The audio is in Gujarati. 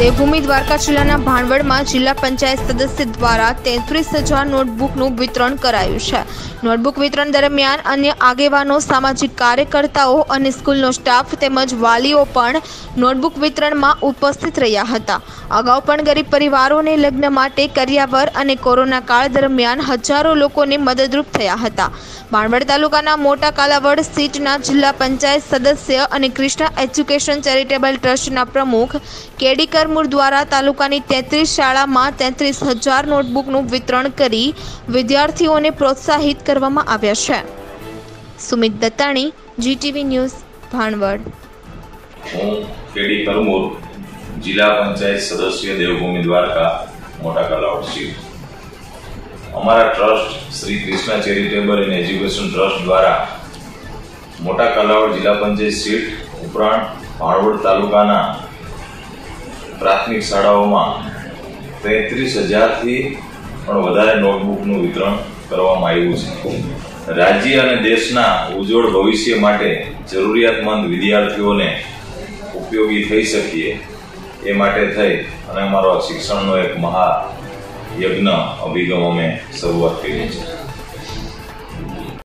દેવભૂમિ દ્વારકા જિલ્લાના ભાણવડમાં જિલ્લા પંચાયત સદસ્ય દ્વારા તેત્રીસ હજાર નોટબુકનું વિતરણ કરાયું છે. નોટબુક વિતરણ દરમિયાન અન્ય આગેવાનો, સામાજિક કાર્યકર્તાઓ અને સ્કૂલનો સ્ટાફ તેમજ વાલીઓ પણ નોટબુક વિતરણમાં ઉપસ્થિત રહ્યા હતા. અગાઉ પણ ગરીબ પરિવારોને લગ્ન માટે કર્યાવર અને કોરોના કાળ દરમિયાન હજારો લોકોને મદદરૂપ થયા હતા. ભાણવડ તાલુકાના મોટા કાલાવડ સીટના જિલ્લા પંચાયત સદસ્ય અને કૃષ્ણા એજ્યુકેશન ચેરિટેબલ ટ્રસ્ટના પ્રમુખ કેડી કરમૂર દ્વારા તાલુકાની તેત્રીસ શાળામાં તેત્રીસ હજાર નોટબુકનું વિતરણ કરી વિદ્યાર્થીઓને પ્રોત્સાહિત કરવામાં આવ્યા છે. Sumit Dattani, GTV news, Bhanvad. જિલ્લા પંચાયત સદસ્ય, દેવભૂમિ દ્વારકા, મોટા કલાવડ અમારા trust Shri Krishna charitable and education trust દ્વારા મોટા કલાવડ જિલ્લા પંચાયત સીટ ઉપરાંત ભાણવડ તાલુકાના પ્રાથમિક શાળાઓમાં તેત્રીસ હજારથી પણ વધારે નોટબુકનું વિતરણ કરવામાં આવ્યું છે. રાજ્ય અને દેશના ઉજ્જવળ ભવિષ્ય માટે જરૂરિયાતમંદ વિદ્યાર્થીઓને ઉપયોગી થઈ શકીએ એ માટે થઈ અને અમારો શિક્ષણનો એક મહા યજ્ઞ અભિગમ અમે શરૂઆત કરી છે.